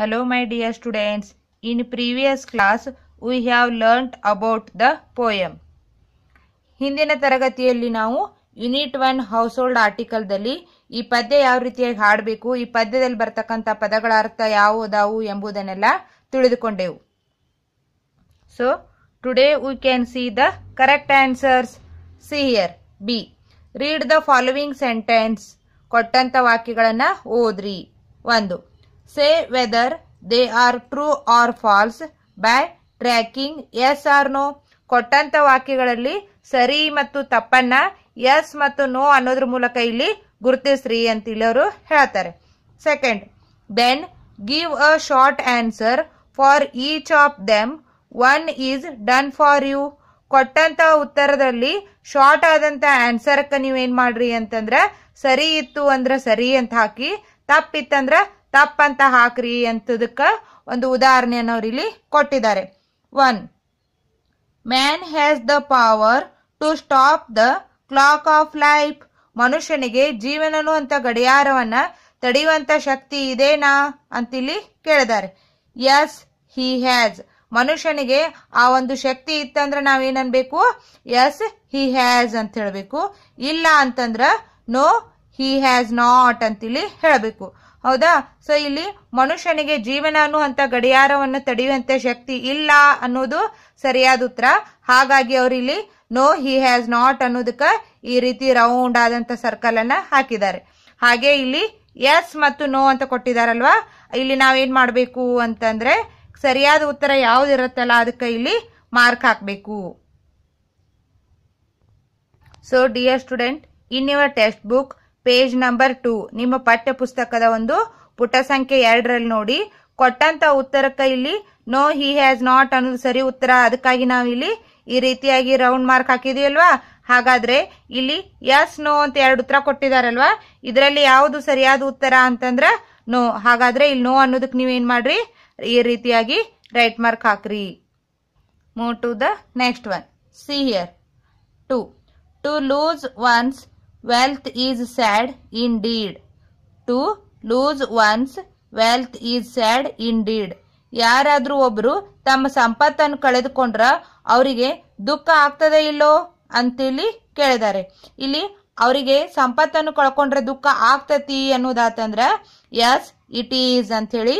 Hello, my dear students. In previous class, we have learnt about the poem. ಹಿಂದಿನ ತರಗತಿಯಲ್ಲಿ ನಾವು unit one household ಆರ್ಟಿಕಲ್ದಲ್ಲಿ ಈ ಪದ್ಯ ಯಾವ ರೀತಿಯಾಗಿ ಹಾಡಬೇಕು, ಈ ಪದ್ಯದಲ್ಲಿ ಬರ್ತಕ್ಕಂಥ ಪದಗಳ ಅರ್ಥ ಯಾವುದಾವು ಎಂಬುದನ್ನೆಲ್ಲ ತಿಳಿದುಕೊಂಡೆವು. So today we can see the correct answers see here B read the following sentence ಕೊಟ್ಟಂತ ವಾಕ್ಯಗಳನ್ನು ಓದ್ರಿ. ಒಂದು. ಸೇ whether they are true or false by tracking. Yes or no. ಕೊಟ್ಟಂತ ವಾಕ್ಯಗಳಲ್ಲಿ ಸರಿ ಮತ್ತು ತಪ್ಪನ್ನ ಎಸ್ ಮತ್ತು ನೋ ಅನ್ನೋದ್ರ ಮೂಲಕ ಇಲ್ಲಿ ಗುರುತಿಸ್ರಿ ಅಂತ ಇಲ್ಲವರು ಹೇಳ್ತಾರೆ. Second then give a short answer for each of them one is done for you ಕೊಟ್ಟಂತ ಉತ್ತರದಲ್ಲಿ ಶಾರ್ಟ್ ಆದಂತ ಆನ್ಸರ್ಕ ನೀವೇನ್ ಮಾಡ್ರಿ ಅಂತಂದ್ರೆ ಸರಿ ಇತ್ತು ಅಂದ್ರೆ ಸರಿ ಅಂತ ಹಾಕಿ, ತಪ್ಪಿತ್ತಂದ್ರ ತಪ್ಪಂತ ಹಾಕ್ರಿ ಅಂತದಕ್ಕೆ ಒಂದು ಉದಾಹರಣೆಯನ್ನು ಇಲ್ಲಿ ಕೊಟ್ಟಿದ್ದಾರೆ. One man has the power to stop the clock of life ಮನುಷ್ಯನಿಗೆ ಜೀವನನು ಅಂತ ಗಡಿಯಾರವನ್ನ ತಡೆಯುವಂತ ಶಕ್ತಿ ಇದೇನಾ ಅಂತಿಲ್ಲಿ ಕೇಳಿದ್ದಾರೆ. ಎಸ್ ಹಿ ಹ್ಯಾಸ್ ಮನುಷ್ಯನಿಗೆ ಆ ಒಂದು ಶಕ್ತಿ ಇತ್ತಂದ್ರೆ ನಾವೇನನ್ಬೇಕು? ಎಸ್ ಹಿ ಹ್ಯಾಸ್ ಅಂತ ಹೇಳಬೇಕು. ಇಲ್ಲ ಅಂತಂದ್ರ ನೋ ಹಿ ಹ್ಯಾಸ್ ನಾಟ್ ಅಂತಿಲ್ಲಿ ಹೇಳಬೇಕು. ಹೌದಾ? ಸೊ ಇಲ್ಲಿ ಮನುಷ್ಯನಿಗೆ ಜೀವನ ಅನ್ನುವಂಥ ಗಡಿಯಾರವನ್ನು ತಡೆಯುವಂತೆ ಶಕ್ತಿ ಇಲ್ಲ ಅನ್ನೋದು ಸರಿಯಾದ ಉತ್ತರ. ಹಾಗಾಗಿ ಅವರಿಲ್ಲಿ ನೋ ಹಿ ಹ್ಯಾಸ್ ನಾಟ್ ಅನ್ನೋದಕ್ಕೆ ಈ ರೀತಿ ರೌಂಡ್ ಆದಂತ ಸರ್ಕಲ್ ಅನ್ನ ಹಾಕಿದ್ದಾರೆ. ಹಾಗೆ ಇಲ್ಲಿ ಎಸ್ ಮತ್ತು ನೋ ಅಂತ ಕೊಟ್ಟಿದಾರಲ್ವಾ ಇಲ್ಲಿ ನಾವೇನ್ ಮಾಡಬೇಕು ಅಂತಂದ್ರೆ, ಸರಿಯಾದ ಉತ್ತರ ಯಾವ್ದಿರತ್ತಲ್ಲ ಅದಕ್ಕೆ ಇಲ್ಲಿ ಮಾರ್ಕ್ ಹಾಕಬೇಕು. So dear student in your text book page number two. ನಿಮ್ಮ ಪಠ್ಯ ಪುಸ್ತಕದ ಒಂದು ಪುಟ ಸಂಖ್ಯೆ ಎರಡರಲ್ಲಿ ನೋಡಿ. ಕೊಟ್ಟಂತ ಉತ್ತರಕ್ಕೆ ಇಲ್ಲಿ, ನೋ, ಹಿ ಹ್ಯಾಸ್ ನಾಟ್ ಅನ್ನೋದು ಸರಿ ಉತ್ತರ. ಅದಕ್ಕಾಗಿ ನಾವು ಇಲ್ಲಿ ಈ ರೀತಿಯಾಗಿ ರೌಂಡ್ ಮಾರ್ಕ್ ಹಾಕಿದೀವಲ್ವಾ? ಹಾಗಾದ್ರೆ ಇಲ್ಲಿ ಎಸ್, ನೋ ಅಂತ ಎರಡು ಉತ್ತರ ಕೊಟ್ಟಿದಾರಲ್ವಾ? ಇದರಲ್ಲಿ ಯಾವುದು ಸರಿಯಾದ ಉತ್ತರ ಅಂತಂದ್ರ, ನೋ ಹಾಗಾದ್ರೆ ಇಲ್ಲಿ ನೋ ಅನ್ನೋದಕ್ಕೆ ನೀವೇನ್ ಮಾಡ್ರಿ? ಈ ರೀತಿಯಾಗಿ ರೈಟ್ ಮಾರ್ಕ್ ಹಾಕ್ರಿ. Move to the next one see here two to lose one's wealth is sad indeed to lose one's wealth is sad indeed ಯಾರಾದರೂ ಒಬ್ರು ತಮ್ಮ ಸಂಪತ್ತನ್ನು ಕಳೆದುಕೊಂಡ್ರ ಅವರಿಗೆ ದುಃಖ ಆಗ್ತದೆ ಇಲ್ಲೋ ಅಂತೇಳಿ ಕೇಳಿದ್ದಾರೆ. ಇಲ್ಲಿ ಅವರಿಗೆ ಸಂಪತ್ತನ್ನು ಕಳ್ಕೊಂಡ್ರೆ ದುಃಖ ಆಗ್ತತಿ ಅನ್ನೋದಾತಂದ್ರ ಎಸ್ ಇಟ್ ಈಸ್ ಅಂತ ಹೇಳಿ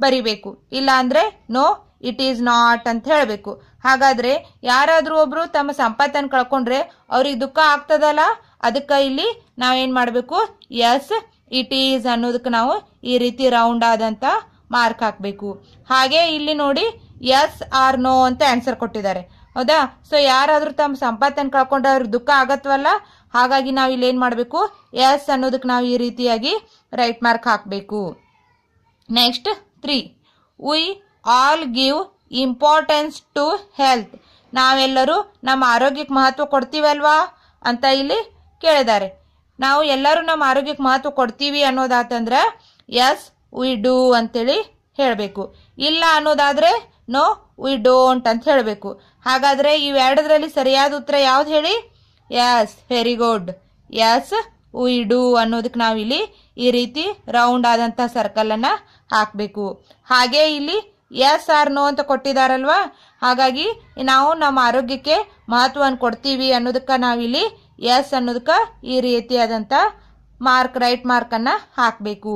ಬರಿಬೇಕು. ಇಲ್ಲ ಅಂದ್ರೆ ನೋ ಇಟ್ ಈಸ್ ನಾಟ್ ಅಂತ ಹೇಳಬೇಕು. ಹಾಗಾದ್ರೆ ಯಾರಾದ್ರೂ ಒಬ್ರು ತಮ್ಮ ಸಂಪತ್ತನ್ನು ಕಳ್ಕೊಂಡ್ರೆ ಅವ್ರಿಗೆ ದುಃಖ ಆಗ್ತದಲ್ಲ? ಅದಕ್ಕೆ ಇಲ್ಲಿ ನಾವೇನ್ ಮಾಡಬೇಕು? ಎಸ್ ಇಟ್ ಈಸ್ ಅನ್ನೋದಕ್ಕೆ ನಾವು ಈ ರೀತಿ ರೌಂಡ್ ಆದಂತ ಮಾರ್ಕ್ ಹಾಕ್ಬೇಕು. ಹಾಗೆ ಇಲ್ಲಿ ನೋಡಿ ಎಸ್ ಆರ್ ನೋ ಅಂತ ಆನ್ಸರ್ ಕೊಟ್ಟಿದ್ದಾರೆ. ಹೌದಾ? ಸೊ ಯಾರಾದ್ರೂ ತಮ್ಮ ಸಂಪತ್ತನ್ನು ಕಳ್ಕೊಂಡ್ರೆ ಅವ್ರಿಗೆ ದುಃಖ ಆಗತ್ವಲ್ಲ? ಹಾಗಾಗಿ ನಾವು ಇಲ್ಲಿ ಏನ್ ಮಾಡಬೇಕು? ಎಸ್ ಅನ್ನೋದಕ್ಕೆ ನಾವು ಈ ರೀತಿಯಾಗಿ ರೈಟ್ ಮಾರ್ಕ್ ಹಾಕ್ಬೇಕು. Next three we all give importance to health ನಾವೆಲ್ಲರೂ ನಮ್ಮ ಆರೋಗ್ಯಕ್ಕೆ ಮಹತ್ವ ಕೊಡ್ತೀವಲ್ವಾ ಅಂತ ಇಲ್ಲಿ ಕೇಳಿದ್ದಾರೆ. ನಾವು ಎಲ್ಲರೂ ನಮ್ಮ ಆರೋಗ್ಯಕ್ಕೆ ಮಹತ್ವ ಕೊಡ್ತೀವಿ ಅನ್ನೋದಾತಂದ್ರೆ ಎಸ್ ವಿ ಡೂ ಅಂತೇಳಿ ಹೇಳಬೇಕು. ಇಲ್ಲ ಅನ್ನೋದಾದರೆ ನೋ ವಿ ಡೋಂಟ್ ಅಂತ ಹೇಳಬೇಕು. ಹಾಗಾದರೆ ಇವೆರಡರಲ್ಲಿ ಸರಿಯಾದ ಉತ್ತರ ಯಾವ್ದು ಹೇಳಿ? Yes very good yes we do ಅನ್ನೋದಕ್ಕೆ ನಾವಿಲ್ಲಿ ಈ ರೀತಿ ರೌಂಡ್ ಆದಂಥ ಸರ್ಕಲನ್ನು ಹಾಕಬೇಕು ಹಾಕ್ಬೇಕು. ಹಾಗೆ ಇಲ್ಲಿ ಎಸ್ ಆರ್ ನೋ ಅಂತ ಕೊಟ್ಟಿದಾರಲ್ವಾ? ಹಾಗಾಗಿ ನಾವು ನಮ್ಮ ಆರೋಗ್ಯಕ್ಕೆ ಮಹತ್ವವನ್ನು ಕೊಡ್ತೀವಿ ಅನ್ನೋದಕ್ಕ ನಾವಿಲ್ಲಿ ಎಸ್ ಅನ್ನೋದಕ್ಕೆ ಈ ರೀತಿಯಾದಂಥ ಮಾರ್ಕ್ ರೈಟ್ ಮಾರ್ಕ್ ಅನ್ನ ಹಾಕಬೇಕು.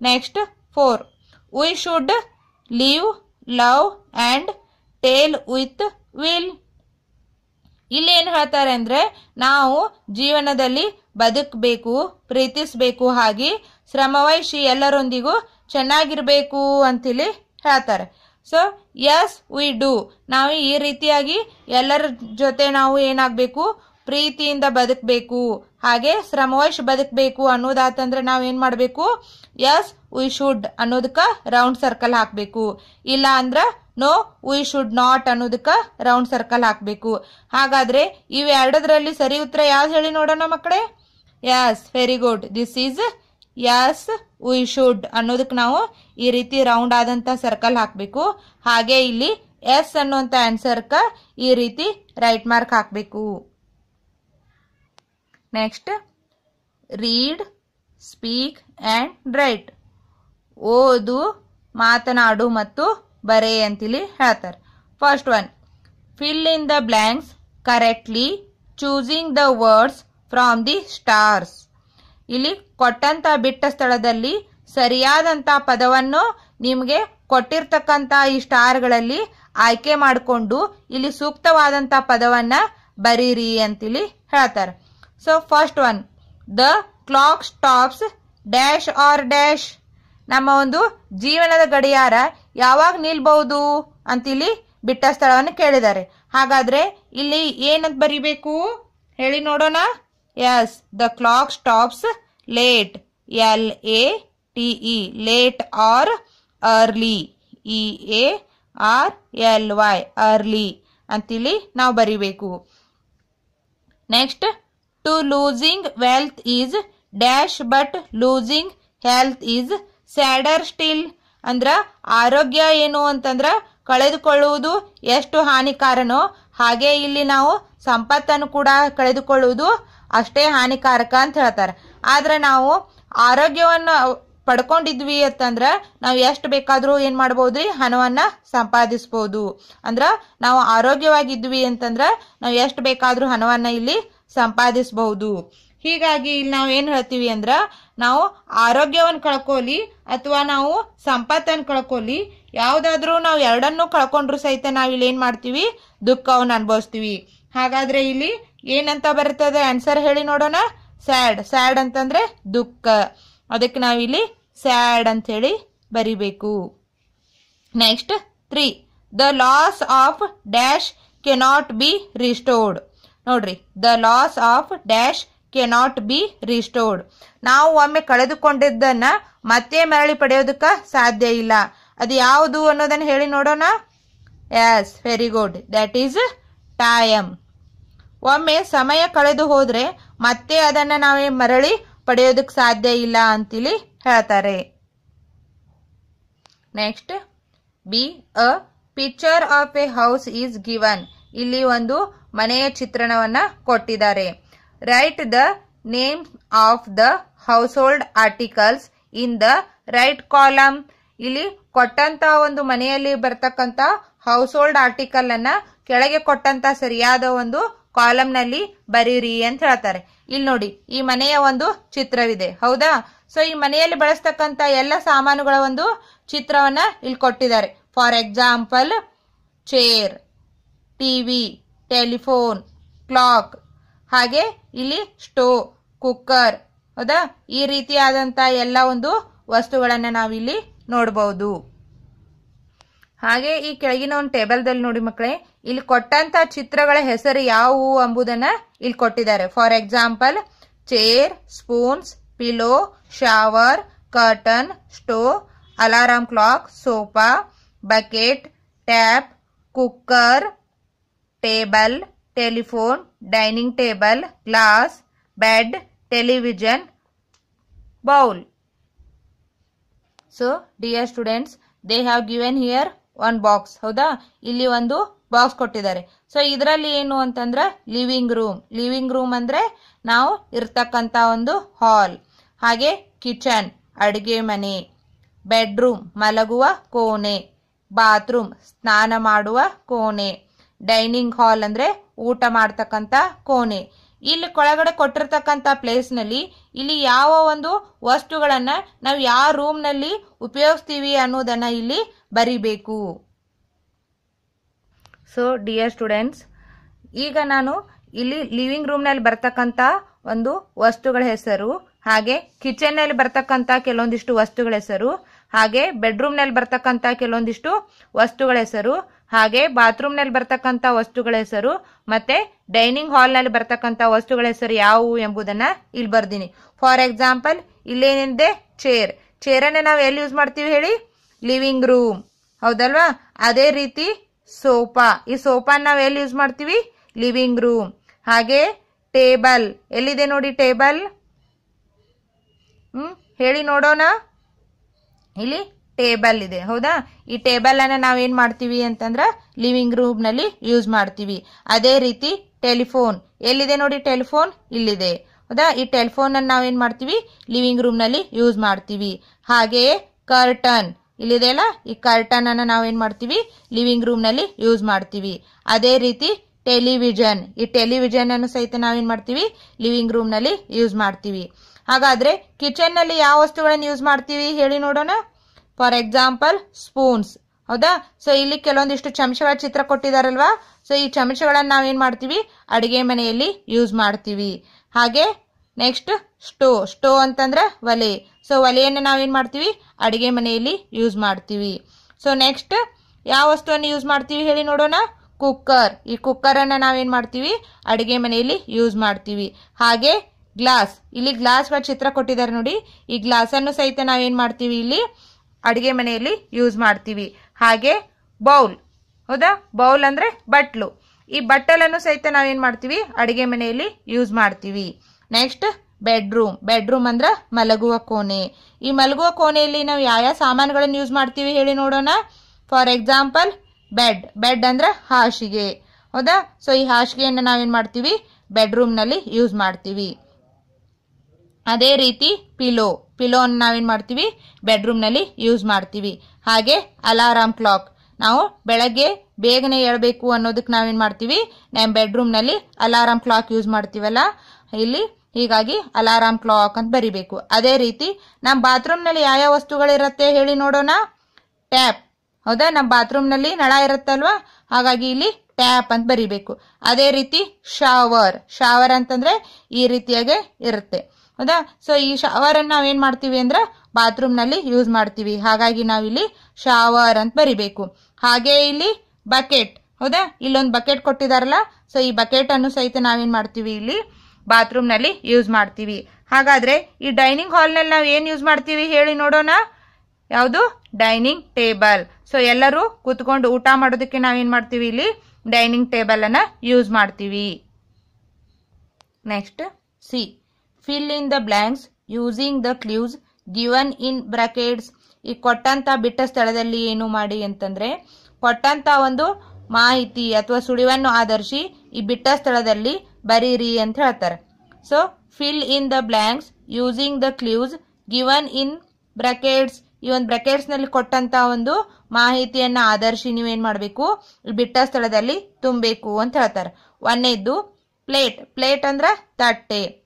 Next four we should leave love and tale with will ಇಲ್ಲಿ ಏನು ಹೇಳ್ತಾರೆ ಅಂದರೆ ನಾವು ಜೀವನದಲ್ಲಿ ಬದುಕಬೇಕು, ಪ್ರೀತಿಸಬೇಕು ಹಾಗೆ ಶ್ರಮವಹಿಸಿ ಎಲ್ಲರೊಂದಿಗೂ ಚೆನ್ನಾಗಿರಬೇಕು ಅಂತೇಳಿ ಹೇಳ್ತಾರೆ. ಸೊ ಎಸ್ ವಿ ಡೂ ನಾವು ಈ ರೀತಿಯಾಗಿ ಎಲ್ಲರ ಜೊತೆ ನಾವು ಏನಾಗಬೇಕು? ಪ್ರೀತಿಯಿಂದ ಬದುಕಬೇಕು. ಹಾಗೆ ಶ್ರಮವಶ್ ಬದುಕಬೇಕು ಅನ್ನೋದಾತಂದ್ರೆ ನಾವು ಏನು ಮಾಡಬೇಕು? ಎಸ್ ವಿ ಶುಡ್ ಅನ್ನೋದಕ್ಕೆ ರೌಂಡ್ ಸರ್ಕಲ್ ಹಾಕಬೇಕು. ಇಲ್ಲ ಅಂದ್ರೆ ನೋ ವಿ ಶುಡ್ ನಾಟ್ ಅನ್ನೋದಕ್ಕೆ ರೌಂಡ್ ಸರ್ಕಲ್ ಹಾಕಬೇಕು. ಹಾಗಾದ್ರೆ ಇವೆರಡದ್ರಲ್ಲಿ ಸರಿ ಉತ್ತರ ಯಾವ್ದು ಹೇಳಿ ನೋಡೋಣ ಮಕ್ಕಳೇ? Yes very good this is yes we should ಅನ್ನೋದಕ್ಕೆ ನಾವು ಈ ರೀತಿ ರೌಂಡ್ ಆದಂತ ಸರ್ಕಲ್ ಹಾಕಬೇಕು. ಹಾಗೆ ಇಲ್ಲಿ ಎಸ್ ಅನ್ನುವಂಥ ಆನ್ಸರ್ಕ ಈ ರೀತಿ ರೈಟ್ ಮಾರ್ಕ್ ಹಾಕಬೇಕು. Next read speak and write ಓದು, ಮಾತನಾಡು ಮತ್ತು ಬರೆ ಅಂತೇಳಿ ಹೇಳ್ತಾರೆ. First one fill in the blanks correctly choosing the words from the stars ಇಲ್ಲಿ ಕೊಟ್ಟಂತ ಬಿಟ್ಟ ಸ್ಥಳದಲ್ಲಿ ಸರಿಯಾದಂತ ಪದವನ್ನು ನಿಮಗೆ ಕೊಟ್ಟಿರ್ತಕ್ಕಂತ ಈ ಸ್ಟಾರ್ಗಳಲ್ಲಿ ಆಯ್ಕೆ ಮಾಡಿಕೊಂಡು ಇಲ್ಲಿ ಸೂಕ್ತವಾದಂತ ಪದವನ್ನ ಬರೀರಿ ಅಂತಿಲ್ಲಿ ಹೇಳ್ತಾರೆ. So first one the clock stops dash or dash ನಮ್ಮ ಒಂದು ಜೀವನದ ಗಡಿಯಾರ ಯಾವಾಗ ನಿಲ್ಬಹುದು ಅಂತಿಲ್ಲಿ ಬಿಟ್ಟ ಸ್ಥಳವನ್ನು ಕೇಳಿದ್ದಾರೆ. ಹಾಗಾದ್ರೆ ಇಲ್ಲಿ ಏನಂತ ಬರಿಬೇಕು? ಹೇಳಿ ನೋಡೋಣ. Yes the clock stops late L A T E late or early E A R L Y early ಅಂತಿಲ್ಲಿ ನಾವು ಬರಿಬೇಕು. Next to losing wealth is dash but losing health is sadder still ಅಂದ್ರೆ ಆರೋಗ್ಯ ಏನು ಅಂತಂದ್ರೆ ಕಳೆದುಕೊಳ್ಳುವುದು ಎಷ್ಟು ಹಾನಿಕಾರನೋ ಹಾಗೆ ಇಲ್ಲಿ ನಾವು ಸಂಪತ್ತನ್ನು ಕೂಡ ಕಳೆದುಕೊಳ್ಳುವುದು ಅಷ್ಟೇ ಹಾನಿಕಾರಕ ಅಂತ ಹೇಳ್ತಾರೆ. ಆದ್ರೆ ನಾವು ಆರೋಗ್ಯವನ್ನು ಪಡ್ಕೊಂಡಿದ್ವಿ ಅಂತಂದ್ರ ನಾವು ಎಷ್ಟು ಬೇಕಾದ್ರೂ ಏನ್ ಮಾಡ್ಬೋದ್ರಿ? ಹಣವನ್ನ ಸಂಪಾದಿಸ್ಬೋದು. ಅಂದ್ರ ನಾವು ಆರೋಗ್ಯವಾಗಿದ್ವಿ ಅಂತಂದ್ರ ನಾವು ಎಷ್ಟು ಬೇಕಾದರೂ ಹಣವನ್ನ ಇಲ್ಲಿ ಸಂಪಾದಿಸ್ಬಹುದು ಹೀಗಾಗಿ ಇಲ್ಲಿ ನಾವು ಏನ್ ಹೇಳ್ತೀವಿ ಅಂದ್ರ ನಾವು ಆರೋಗ್ಯವನ್ನ ಕಳ್ಕೊಲಿ ಅಥವಾ ನಾವು ಸಂಪತ್ತನ್ನು ಕಳ್ಕೊಲಿ ಯಾವ್ದಾದ್ರೂ ನಾವು ಎರಡನ್ನೂ ಕಳ್ಕೊಂಡ್ರು ಸಹಿತ ನಾವು ಇಲ್ಲಿ ಏನ್ ಮಾಡ್ತೀವಿ? ದುಃಖವನ್ನು ಅನುಭವಿಸ್ತೀವಿ. ಹಾಗಾದ್ರೆ ಇಲ್ಲಿ ಏನಂತ ಬರ್ತದೆ? ಆನ್ಸರ್ ಹೇಳಿ ನೋಡೋಣ. ಸ್ಯಾಡ್ ಸ್ಯಾಡ್ ಅಂತಂದ್ರೆ ದುಃಖ. ಅದಕ್ಕೆ ನಾವಿಲ್ಲಿ ಸ್ಯಾಡ್ ಅಂತ ಹೇಳಿ ಬರಿಬೇಕು. Next three. The loss of dash cannot be restored. ನೋಡ್ರಿ, the loss of dash cannot be restored. ನಾವು ಒಮ್ಮೆ ಕಳೆದುಕೊಂಡಿದ್ದನ್ನ ಮತ್ತೆ ಮರಳಿ ಪಡೆಯೋದಕ್ಕ ಸಾಧ್ಯ ಇಲ್ಲ. ಅದು ಯಾವುದು ಅನ್ನೋದನ್ನ ಹೇಳಿ ನೋಡೋಣ? Yes very good that is time ಒಮ್ಮೆ ಸಮಯ ಕಳೆದು ಹೋದ್ರೆ ಮತ್ತೆ ಅದನ್ನ ನಾವೇ ಮರಳಿ ಪಡೆಯೋದಕ್ಕೆ ಸಾಧ್ಯ ಇಲ್ಲ ಅಂತೇಳಿ ಹೇಳ್ತಾರೆ. Next B a picture of a house is given ಇಲ್ಲಿ ಒಂದು ಮನೆಯ ಚಿತ್ರಣವನ್ನ ಕೊಟ್ಟಿದ್ದಾರೆ. Write the name of the household articles in the right column ಇಲ್ಲಿ ಕೊಟ್ಟಂತ ಒಂದು ಮನೆಯಲ್ಲಿ ಬರ್ತಕ್ಕಂತ ಹೌಸ್ ಹೋಲ್ಡ್ ಆರ್ಟಿಕಲ್ ಅನ್ನ ಕೆಳಗೆ ಕೊಟ್ಟಂತ ಸರಿಯಾದ ಒಂದು ಕಾಲಮ್ನಲ್ಲಿ ಬರೀರಿ ಅಂತ ಹೇಳ್ತಾರೆ. ಇಲ್ಲಿ ನೋಡಿ, ಈ ಮನೆಯ ಒಂದು ಚಿತ್ರವಿದೆ. ಹೌದಾ? ಸೊ ಈ ಮನೆಯಲ್ಲಿ ಬಳಸ್ತಕ್ಕಂತ ಎಲ್ಲ ಸಾಮಾನುಗಳ ಒಂದು ಚಿತ್ರವನ್ನ ಇಲ್ಲಿ ಕೊಟ್ಟಿದ್ದಾರೆ. For example chair TV telephone clock ಹಾಗೆ ಇಲ್ಲಿ ಸ್ಟೋವ್ ಕುಕ್ಕರ್ ಹೌದಾ? ಈ ರೀತಿಯಾದಂತ ಎಲ್ಲ ಒಂದು ವಸ್ತುಗಳನ್ನ ನಾವಿಲ್ಲಿ ನೋಡಬಹುದು ಹಾಗೆ ಈ ಕೆಳಗಿನ ಒಂದು ಟೇಬಲ್ದಲ್ಲಿ ನೋಡಿ ಮಕ್ಕಳೇ, ಇಲ್ಲಿ ಕೊಟ್ಟಂತ ಚಿತ್ರಗಳ ಹೆಸರು ಯಾವುವು ಎಂಬುದನ್ನ ಇಲ್ಲಿ ಕೊಟ್ಟಿದ್ದಾರೆ. For example chair spoons pillow shower curtain stove alarm clock sofa bucket tap cooker table telephone dining table glass bed television bowl so dear students they have given here one box ಹೌದಾ? ಇಲ್ಲಿ ಒಂದು box ಕೊಟ್ಟಿದ್ದಾರೆ. So ಇದರಲ್ಲಿ ಏನು ಅಂತಂದ್ರೆ living room living room ಅಂದ್ರೆ ನಾವು ಇರ್ತಕ್ಕಂತ ಒಂದು ಹಾಲ್ ಹಾಗೆ ಕಿಚನ್ ಅಡುಗೆ ಮನೆ ಬೆಡ್ರೂಮ್ ಮಲಗುವ ಕೋಣೆ ಬಾತ್ರೂಮ್ ಸ್ನಾನ ಮಾಡುವ ಕೋಣೆ ಡೈನಿಂಗ್ ಹಾಲ್ ಅಂದ್ರೆ ಊಟ ಮಾಡ್ತಕ್ಕಂಥ ಕೋಣೆ. ಇಲ್ಲಿ ಕೆಳಗಡೆ ಕೊಟ್ಟಿರ್ತಕ್ಕಂಥ ಪ್ಲೇಸ್ನಲ್ಲಿ ಇಲ್ಲಿ ಯಾವ ಒಂದು ವಸ್ತುಗಳನ್ನ ನಾವು ಯಾವ ರೂಮ್ನಲ್ಲಿ ಉಪಯೋಗಿಸ್ತೀವಿ ಅನ್ನೋದನ್ನ ಇಲ್ಲಿ ಬರಿಬೇಕು. ಸೊ ಡಿಯರ್ ಸ್ಟೂಡೆಂಟ್ಸ್ ಈಗ ನಾನು ಇಲ್ಲಿ ಲಿವಿಂಗ್ ರೂಮ್ನಲ್ಲಿ ಬರ್ತಕ್ಕಂತ ಒಂದು ವಸ್ತುಗಳ ಹೆಸರು, ಹಾಗೆ ಕಿಚನ್ನಲ್ಲಿ ಬರ್ತಕ್ಕಂತ ಕೆಲವೊಂದಿಷ್ಟು ವಸ್ತುಗಳ ಹೆಸರು, ಹಾಗೆ ಬೆಡ್ರೂಮ್ನಲ್ಲಿ ನಲ್ಲಿ ಬರ್ತಕ್ಕಂತ ಕೆಲವೊಂದಿಷ್ಟು ವಸ್ತುಗಳ ಹೆಸರು ಹಾಗೆ ಬಾತ್ರೂಮ್ನಲ್ಲಿ ಬರ್ತಕ್ಕಂತ ವಸ್ತುಗಳ ಹೆಸರು ಮತ್ತೆ ಡೈನಿಂಗ್ ಹಾಲ್ನಲ್ಲಿ ಬರ್ತಕ್ಕಂತ ವಸ್ತುಗಳ ಹೆಸರು ಯಾವುವು ಎಂಬುದನ್ನ ಇಲ್ಲಿ ಬರ್ದೀನಿ. ಫಾರ್ ಎಕ್ಸಾಂಪಲ್ ಇಲ್ಲೇನಿದೆ? ಚೇರ್ ಚೇರನ್ನ ನಾವು ಎಲ್ಲಿ ಯೂಸ್ ಮಾಡ್ತೀವಿ ಹೇಳಿ? ಲಿವಿಂಗ್ ರೂಮ್ ಹೌದಲ್ವಾ? ಅದೇ ರೀತಿ ಸೋಫಾ ಈ ಸೋಫಾ ನಾವು ಎಲ್ಲಿ ಯೂಸ್ ಮಾಡ್ತೀವಿ? ಲಿವಿಂಗ್ ರೂಮ್ ಹಾಗೆ ಟೇಬಲ್ ಎಲ್ಲಿದೆ ನೋಡಿ ಟೇಬಲ್ ಹ್ಮ್, ಹೇಳಿ ನೋಡೋಣ. ಇಲ್ಲಿ ಟೇಬಲ್ ಇದೆ, ಹೌದಾ? ಈ ಟೇಬಲ್ ಅನ್ನ ನಾವೇನ್ ಮಾಡ್ತೀವಿ ಅಂತಂದ್ರ ಲಿವಿಂಗ್ ರೂಮ್ನಲ್ಲಿ ಯೂಸ್ ಮಾಡ್ತೀವಿ. ಅದೇ ರೀತಿ ಟೆಲಿಫೋನ್. ಎಲ್ಲಿದೆ ನೋಡಿ ಟೆಲಿಫೋನ್? ಇಲ್ಲಿದೆ, ಹೌದಾ? ಈ ಟೆಲಿಫೋನ್ ಅನ್ನ ನಾವೇನ್ ಮಾಡ್ತೀವಿ? ಲಿವಿಂಗ್ ರೂಮ್ನಲ್ಲಿ ಯೂಸ್ ಮಾಡ್ತೀವಿ. ಹಾಗೆಯೇ ಕರ್ಟನ್. ಇಲ್ಲಿದೆ ಅಲ್ಲ? ಈ ಕರ್ಟನ್ ಅನ್ನ ನಾವೇನ್ ಮಾಡ್ತೀವಿ? ಲಿವಿಂಗ್ ರೂಮ್ನಲ್ಲಿ ಯೂಸ್ ಮಾಡ್ತೀವಿ. ಅದೇ ರೀತಿ ಟೆಲಿವಿಷನ್. ಈ ಟೆಲಿವಿಷನ್ ಅನ್ನು ಸಹಿತ ನಾವೇನ್ ಮಾಡ್ತೀವಿ? ಲಿವಿಂಗ್ ರೂಮ್ನಲ್ಲಿ ಯೂಸ್ ಮಾಡ್ತೀವಿ. ಹಾಗಾದ್ರೆ ಕಿಚನ್ನಲ್ಲಿ ಯಾವ ವಸ್ತುಗಳನ್ನು ಯೂಸ್ ಮಾಡ್ತೀವಿ ಹೇಳಿ ನೋಡೋಣ. ಫಾರ್ ಎಕ್ಸಾಂಪಲ್ ಸ್ಪೂನ್ಸ್ ಹೌದಾ? ಸೊ ಇಲ್ಲಿ ಕೆಲವೊಂದಿಷ್ಟು ಚಮಚಗಳ ಚಿತ್ರ ಕೊಟ್ಟಿದಾರಲ್ವಾ? ಸೊ ಈ ಚಮಚಗಳನ್ನು ನಾವೇನು ಮಾಡ್ತೀವಿ? ಅಡುಗೆ ಮನೆಯಲ್ಲಿ ಯೂಸ್ ಮಾಡ್ತೀವಿ. ಹಾಗೆ ನೆಕ್ಸ್ಟ್ ಸ್ಟೋ ಸ್ಟೋ ಅಂತಂದ್ರೆ ಒಲೆ. ಸೊ ಒಲೆಯನ್ನು ನಾವೇನು ಮಾಡ್ತೀವಿ? ಅಡುಗೆ ಮನೆಯಲ್ಲಿ ಯೂಸ್ ಮಾಡ್ತೀವಿ. ಸೊ ನೆಕ್ಸ್ಟ್ ಯಾವ ವಸ್ತುವನ್ನು ಯೂಸ್ ಮಾಡ್ತೀವಿ ಹೇಳಿ ನೋಡೋಣ? ಕುಕ್ಕರ್ ಈ ಕುಕ್ಕರನ್ನು ನಾವೇನು ಮಾಡ್ತೀವಿ? ಅಡುಗೆ ಮನೆಯಲ್ಲಿ ಯೂಸ್ ಮಾಡ್ತೀವಿ. ಹಾಗೆ ಗ್ಲಾಸ್ ಇಲ್ಲಿ ಗ್ಲಾಸ್ಗಳ ಚಿತ್ರ ಕೊಟ್ಟಿದ್ದಾರೆ ನೋಡಿ. ಈ ಗ್ಲಾಸನ್ನು ಸಹಿತ ನಾವೇನು ಮಾಡ್ತೀವಿ ಇಲ್ಲಿ? ಅಡಿಗೆ ಮನೆಯಲ್ಲಿ ಯೂಸ್ ಮಾಡ್ತೀವಿ. ಹಾಗೆ ಬೌಲ್. ಹೌದಾ? ಬೌಲ್ ಅಂದರೆ ಬಟ್ಲು. ಈ ಬಟ್ಟಲನ್ನು ಸಹಿತ ನಾವೇನು ಮಾಡ್ತೀವಿ? ಅಡುಗೆ ಮನೆಯಲ್ಲಿ ಯೂಸ್ ಮಾಡ್ತೀವಿ. ನೆಕ್ಸ್ಟ್ ಬೆಡ್ರೂಮ್ ಬೆಡ್ರೂಮ್ ಅಂದ್ರೆ ಮಲಗುವ ಕೋಣೆ. ಈ ಮಲಗುವ ಕೋಣೆಯಲ್ಲಿ ನಾವು ಯಾವ ಯಾವ ಸಾಮಾನುಗಳನ್ನು ಯೂಸ್ ಮಾಡ್ತೀವಿ ಹೇಳಿ ನೋಡೋಣ. ಫಾರ್ ಎಕ್ಸಾಂಪಲ್ ಬೆಡ್ ಬೆಡ್ ಅಂದ್ರೆ ಹಾಸಿಗೆ. ಹೌದಾ? ಸೊ ಈ ಹಾಸಿಗೆಯನ್ನು ನಾವೇನು ಮಾಡ್ತೀವಿ? ಬೆಡ್ರೂಮ್ನಲ್ಲಿ ಯೂಸ್ ಮಾಡ್ತೀವಿ. ಅದೇ ರೀತಿ ಪಿಲೋ ಪಿಲೋ ಅನ್ನು ನಾವೇನು ಮಾಡ್ತೀವಿ? ಬೆಡ್ರೂಮ್ನಲ್ಲಿ ಯೂಸ್ ಮಾಡ್ತೀವಿ. ಹಾಗೆ ಅಲಾರಾಮ್ ಕ್ಲಾಕ್. ನಾವು ಬೆಳಗ್ಗೆ ಬೇಗನೆ ಏಳಬೇಕು ಅನ್ನೋದಕ್ಕೆ ನಾವೇನು ಮಾಡ್ತೀವಿ? ನಮ್ಮ ಬೆಡ್ರೂಮ್ನಲ್ಲಿ ಅಲಾರಾಮ್ ಕ್ಲಾಕ್ ಯೂಸ್ ಮಾಡ್ತೀವಲ್ಲ? ಇಲ್ಲಿ ಹೀಗಾಗಿ ಅಲಾರಾಮ್ ಕ್ಲಾಕ್ ಅಂತ ಬರಿಬೇಕು. ಅದೇ ರೀತಿ ನಮ್ಮ ಬಾತ್ರೂಮ್ನಲ್ಲಿ ಯಾವ ಯಾವ ವಸ್ತುಗಳಿರುತ್ತೆ ಹೇಳಿ ನೋಡೋಣ. ಟ್ಯಾಪ್. ಹೌದಾ? ನಮ್ಮ ಬಾತ್ರೂಮ್ನಲ್ಲಿ ನಳ ಇರುತ್ತಲ್ವ? ಹಾಗಾಗಿ ಇಲ್ಲಿ ಟ್ಯಾಪ್ ಅಂತ ಬರಿಬೇಕು. ಅದೇ ರೀತಿ ಶಾವರ್. ಶವರ್ ಅಂತಂದ್ರೆ ಈ ರೀತಿಯಾಗೆ ಇರುತ್ತೆ. ಹೌದಾ? ಸೊ ಈ ಶವರ್ ನಾವೇನು ಮಾಡ್ತೀವಿ ಅಂದ್ರೆ ಬಾತ್ರೂಮ್ನಲ್ಲಿ ಯೂಸ್ ಮಾಡ್ತೀವಿ. ಹಾಗಾಗಿ ನಾವಿಲ್ಲಿ ಶವರ್ ಅಂತ ಬರಿಬೇಕು. ಹಾಗೆ ಇಲ್ಲಿ ಬಕೆಟ್ ಹೌದಾ? ಇಲ್ಲೊಂದು ಬಕೆಟ್ ಕೊಟ್ಟಿದಾರಲ್ಲ ಸೊ ಈ ಬಕೆಟ್ ಅನ್ನು ಸಹಿತ ನಾವೇನು ಮಾಡ್ತೀವಿ? ಇಲ್ಲಿ ಬಾತ್ರೂಮ್ನಲ್ಲಿ ಯೂಸ್ ಮಾಡ್ತೀವಿ. ಹಾಗಾದ್ರೆ ಈ ಡೈನಿಂಗ್ ಹಾಲ್ನಲ್ಲಿ ನಾವು ಏನು ಯೂಸ್ ಮಾಡ್ತೀವಿ ಹೇಳಿ ನೋಡೋಣ. ಯಾವುದು? ಡೈನಿಂಗ್ ಟೇಬಲ್ ಸೊ ಎಲ್ಲರೂ ಕೂತ್ಕೊಂಡು ಊಟ ಮಾಡೋದಕ್ಕೆ ನಾವೇನು ಮಾಡ್ತೀವಿ ಇಲ್ಲಿ? ಡೈನಿಂಗ್ ಟೇಬಲ್ ಅನ್ನ ಯೂಸ್ ಮಾಡ್ತೀವಿ. Next C fill in the blanks using the clues given in brackets ಈ ಕೊಟ್ಟಂತ ಬಿಟ್ಟ ಸ್ಥಳದಲ್ಲಿ ಏನು ಮಾಡಿ ಅಂತಂದ್ರೆ, ಕೊಟ್ಟಂತ ಒಂದು ಮಾಹಿತಿ ಅಥವಾ ಸುಳಿವನ್ನು ಆಧರಿಸಿ ಈ ಬಿಟ್ಟ ಸ್ಥಳದಲ್ಲಿ ಬರೀರಿ ಅಂತ ಹೇಳ್ತಾರೆ. So fill in the blanks using the clues given in brackets ಈ ಒಂದು ಬ್ರಾಕೆಟ್ಸ್ನಲ್ಲಿ ಕೊಟ್ಟಂತ ಒಂದು ಮಾಹಿತಿಯನ್ನ ಆಧರಿಸಿ ನೀವೇನ್ ಮಾಡಬೇಕು? ಬಿಟ್ಟ ಸ್ಥಳದಲ್ಲಿ ತುಂಬಬೇಕು ಅಂತ ಹೇಳ್ತಾರೆ. ಒಂದನೇದ್ದು ಪ್ಲೇಟ್ ಪ್ಲೇಟ್ ಅಂದ್ರ ತಟ್ಟೆ.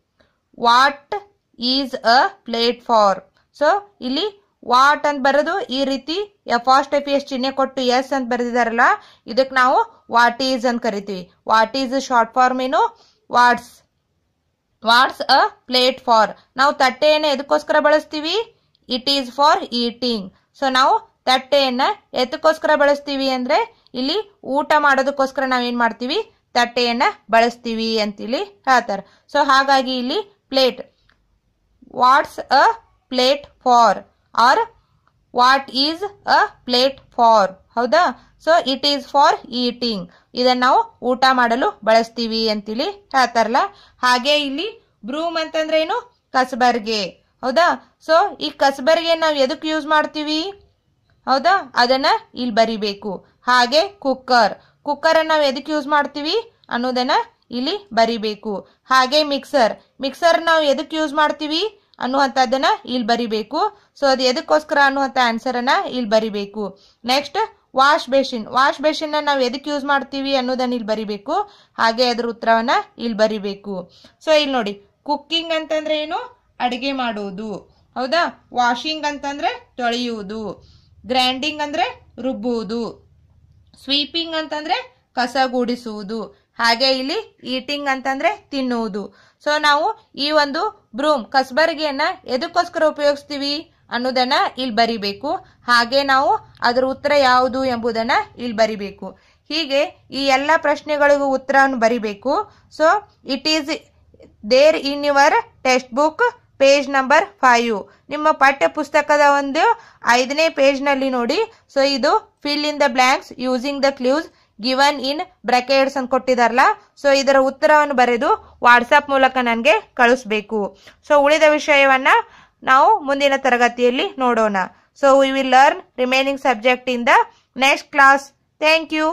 What is a plate for so ಇಲ್ಲಿ ವಾಟ್ ಅಂತ ಬರೋದು ಈ ರೀತಿ ಎಫಾಸ್ಟೆಫಿ ಎಸ್ ಚಿಹ್ನೆ ಕೊಟ್ಟು ಎಸ್ ಅಂತ ಬರೆದಿದಾರಲ್ಲ ಇದಕ್ಕೆ ನಾವು ವಾಟ್ ಈಸ್ ಅಂತ ಕರಿತೀವಿ. ವಾಟ್ ಈಸ್ ಶಾರ್ಟ್ ಫಾರ್ಮ್ ಏನು? What's what's a plate for ನಾವು ತಟ್ಟೆಯನ್ನು ಎದಕ್ಕೋಸ್ಕರ ಬಳಸ್ತೀವಿ? It is for eating so ನಾವು ತಟ್ಟೆಯನ್ನು ಎದಕ್ಕೋಸ್ಕರ ಬಳಸ್ತೀವಿ ಅಂದ್ರೆ, ಇಲ್ಲಿ ಊಟ ಮಾಡೋದಕ್ಕೋಸ್ಕರ ನಾವೇನು ಮಾಡ್ತೀವಿ? ತಟ್ಟೆಯನ್ನ ಬಳಸ್ತೀವಿ ಅಂತ ಇಲ್ಲಿ ಹೇಳ್ತಾರೆ. ಸೊ ಹಾಗಾಗಿ ಇಲ್ಲಿ plate what's a plate for or what is a plate for ಹೌದಾ? So it is for eating ಇದನ್ನ ನಾವು ಊಟ ಮಾಡಲು ಬಳಸ್ತೀವಿ ಅಂತೇಳಿ ಹೇಳ್ತಾರಲ್ಲ? ಹಾಗೆ ಇಲ್ಲಿ ಬ್ರೂಮ್ ಅಂತಂದ್ರೆ ಏನು? ಕಸಬರ್ಗೆ. ಹೌದಾ? ಸೊ ಈ ಕಸಬರ್ಗೆ ನಾವು ಎದಕ್ಕೆ ಯೂಸ್ ಮಾಡ್ತೀವಿ? ಹೌದಾ? ಅದನ್ನ ಇಲ್ಲಿ ಬರಿಬೇಕು. ಹಾಗೆ ಕುಕ್ಕರ್ ಕುಕ್ಕರ್ ನಾವು ಎದಕ್ಕೆ ಯೂಸ್ ಮಾಡ್ತೀವಿ? ಅನ್ನೋದನ್ನ ಇಲ್ಲಿ ಬರಿಬೇಕು. ಹಾಗೆ ಮಿಕ್ಸರ್ ಮಿಕ್ಸರ್ ನಾವು ಎದಕ್ಕೆ ಯೂಸ್ ಮಾಡ್ತೀವಿ? ಅನ್ನುವಂಥದ್ದನ್ನ ಇಲ್ಲಿ ಬರಿಬೇಕು. ಸೊ ಅದು ಎದಕ್ಕೋಸ್ಕರ ಅನ್ನುವಂಥ ಅನ್ನ ಇಲ್ಲಿ ಬರಿಬೇಕು. Next wash basin wash basin ನಾವು ಎದಕ್ಕೆ ಯೂಸ್ ಮಾಡ್ತೀವಿ ಅನ್ನೋದನ್ನ ಇಲ್ಲಿ ಬರಿಬೇಕು. ಹಾಗೆ ಅದ್ರ ಉತ್ತರವನ್ನ ಇಲ್ಲಿ ಬರಿಬೇಕು. ಸೊ ಇಲ್ಲಿ ನೋಡಿ. ಕುಕ್ಕಿಂಗ್ ಅಂತಂದ್ರೆ ಏನು? ಅಡುಗೆ ಮಾಡುವುದು ಹೌದಾ? ವಾಷಿಂಗ್ ಅಂತಂದ್ರೆ ತೊಳೆಯುವುದು. ಗ್ರೈಂಡಿಂಗ್ ಅಂದ್ರೆ ರುಬ್ಬುವುದು. ಸ್ವೀಪಿಂಗ್ ಅಂತಂದ್ರೆ ಕಸ ಗೂಡಿಸುವುದು ಹಾಗೆ ಇಲ್ಲಿ ಈಟಿಂಗ್ ಅಂತಂದ್ರೆ ತಿನ್ನುವುದು. ಸೊ ನಾವು ಈ ಒಂದು ಬ್ರೂಮ್ ಕಸಬರಿಗೆಯನ್ನ ಎದಕ್ಕೋಸ್ಕರ ಉಪಯೋಗಿಸ್ತೀವಿ ಅನ್ನೋದನ್ನ ಇಲ್ಲಿ ಬರಿಬೇಕು. ಹಾಗೆ ನಾವು ಅದರ ಉತ್ತರ ಯಾವುದು ಎಂಬುದನ್ನ ಇಲ್ಲಿ ಬರಿಬೇಕು. ಹೀಗೆ ಈ ಎಲ್ಲ ಪ್ರಶ್ನೆಗಳಿಗೂ ಉತ್ತರವನ್ನು ಬರಿಬೇಕು. So it is there in your text book page number five ನಿಮ್ಮ ಪಠ್ಯ ಪುಸ್ತಕದ ಒಂದು ಐದನೇ ಪೇಜ್ನಲ್ಲಿ ನೋಡಿ. ಸೊ ಇದು fill in the blanks using the clues given in brackets ಅಂತ ಕೊಟ್ಟಿದಾರಲ್ಲ ಸೊ ಇದರ ಉತ್ತರವನ್ನು ಬರೆದು ವಾಟ್ಸಪ್ ಮೂಲಕ ನನಗೆ ಕಳಿಸ್ಬೇಕು. ಸೊ ಉಳಿದ ವಿಷಯವನ್ನ ನಾವು ಮುಂದಿನ ತರಗತಿಯಲ್ಲಿ ನೋಡೋಣ. So we will learn remaining subject in the next class thank you